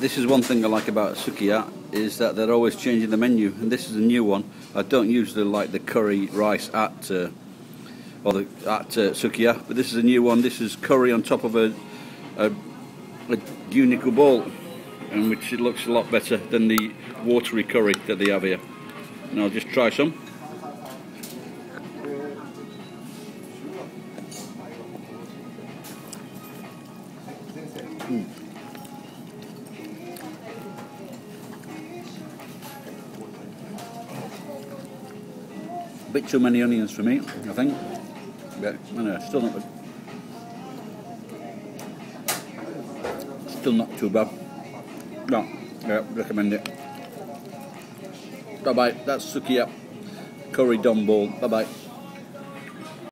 this is one thing I like about Sukiya is that they're always changing the menu, and this is a new one. I don't usually like the curry rice at uh, or the, at uh, Sukiya, but this is a new one. This is curry on top of a a, a unique bowl, and which it looks a lot better than the watery curry that they have here. And I'll just try some. Mm. A bit too many onions for me, I think. But still not still not too bad. No, yeah, recommend it. Bye bye. That's Sukiya curry dum bowl. Bye bye.